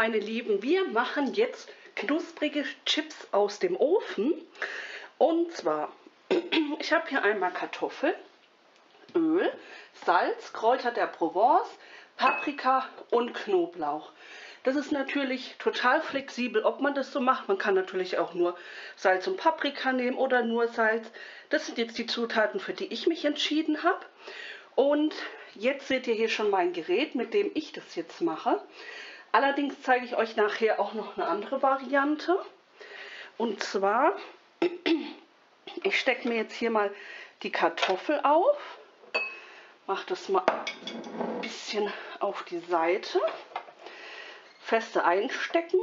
meine Lieben, wir machen jetzt knusprige Chips aus dem Ofen. Und zwar, ich habe hier einmal Kartoffel, Öl, Salz, Kräuter der Provence, Paprika und Knoblauch. Das ist natürlich total flexibel, ob man das so macht. Man kann natürlich auch nur Salz und Paprika nehmen oder nur Salz. Das sind jetzt die Zutaten, für die ich mich entschieden habe. Und jetzt seht ihr hier schon mein Gerät, mit dem ich das jetzt mache. Allerdings zeige ich euch nachher auch noch eine andere Variante. Und zwar, ich stecke mir jetzt hier mal die Kartoffel auf. Mache das mal ein bisschen auf die Seite feste einstecken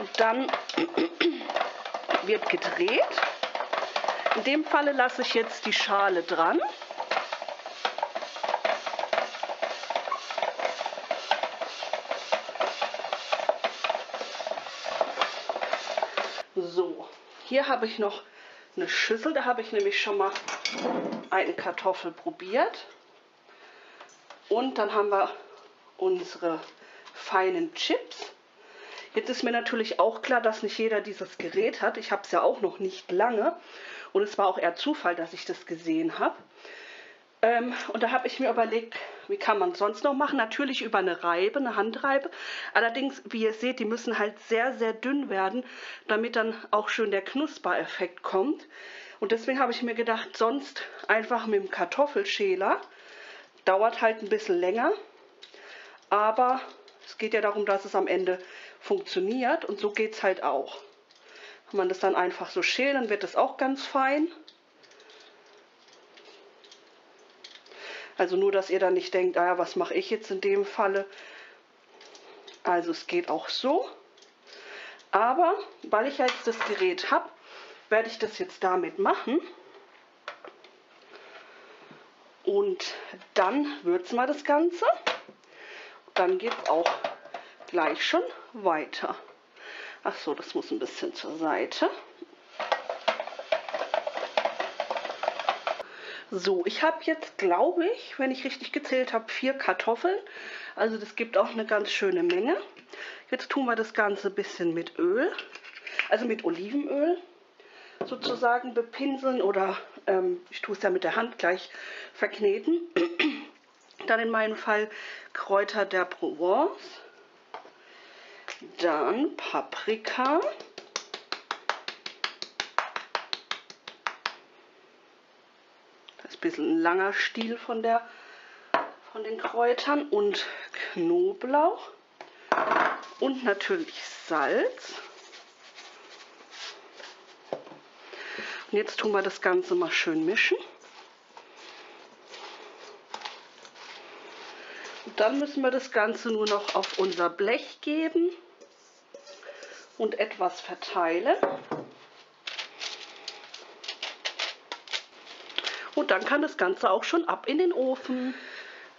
und dann wird gedreht. In dem Falle lasse ich jetzt die Schale dran. So, hier habe ich noch eine Schüssel, da habe ich nämlich schon mal eine Kartoffel probiert. Und dann haben wir unsere feinen Chips. Jetzt ist mir natürlich auch klar, dass nicht jeder dieses Gerät hat. Ich habe es ja auch noch nicht lange und es war auch eher Zufall, dass ich das gesehen habe. Ähm, und da habe ich mir überlegt, wie kann man sonst noch machen? Natürlich über eine Reibe, eine Handreibe. Allerdings, wie ihr seht, die müssen halt sehr, sehr dünn werden, damit dann auch schön der Knuspereffekt kommt. Und deswegen habe ich mir gedacht, sonst einfach mit dem Kartoffelschäler. Dauert halt ein bisschen länger, aber es geht ja darum, dass es am Ende funktioniert und so geht es halt auch. Wenn man das dann einfach so schält, dann wird es auch ganz fein. Also nur, dass ihr dann nicht denkt, ah, was mache ich jetzt in dem Falle. Also es geht auch so. Aber weil ich jetzt das Gerät habe, werde ich das jetzt damit machen. Und dann würzen wir das Ganze dann geht es auch gleich schon weiter. Ach so, das muss ein bisschen zur Seite. So, ich habe jetzt, glaube ich, wenn ich richtig gezählt habe, vier Kartoffeln. Also das gibt auch eine ganz schöne Menge. Jetzt tun wir das Ganze ein bisschen mit Öl, also mit Olivenöl sozusagen bepinseln oder ähm, ich tue es ja mit der Hand gleich verkneten. Dann in meinem Fall Kräuter der Provence. Dann Paprika. Das ist ein bisschen ein langer Stiel von, der, von den Kräutern. Und Knoblauch. Und natürlich Salz. Und jetzt tun wir das Ganze mal schön mischen. dann müssen wir das Ganze nur noch auf unser Blech geben und etwas verteilen. Und dann kann das Ganze auch schon ab in den Ofen.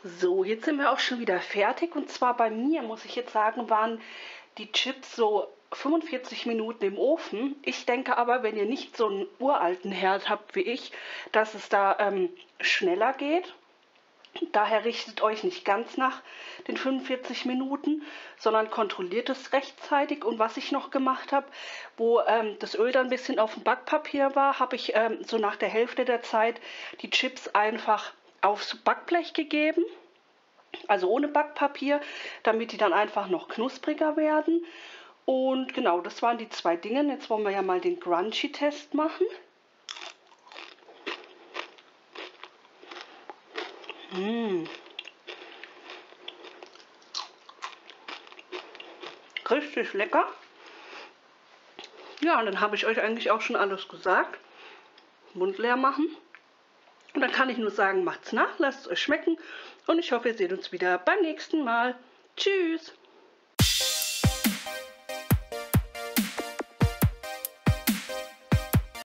So, jetzt sind wir auch schon wieder fertig. Und zwar bei mir, muss ich jetzt sagen, waren die Chips so 45 Minuten im Ofen. Ich denke aber, wenn ihr nicht so einen uralten Herd habt wie ich, dass es da ähm, schneller geht. Daher richtet euch nicht ganz nach den 45 Minuten, sondern kontrolliert es rechtzeitig. Und was ich noch gemacht habe, wo ähm, das Öl dann ein bisschen auf dem Backpapier war, habe ich ähm, so nach der Hälfte der Zeit die Chips einfach aufs Backblech gegeben. Also ohne Backpapier, damit die dann einfach noch knuspriger werden. Und genau, das waren die zwei Dinge. Jetzt wollen wir ja mal den Crunchy-Test machen. Mmh. Richtig lecker. Ja, und dann habe ich euch eigentlich auch schon alles gesagt. Mund leer machen. Und dann kann ich nur sagen, macht's nach, lasst es euch schmecken. Und ich hoffe, ihr seht uns wieder beim nächsten Mal. Tschüss.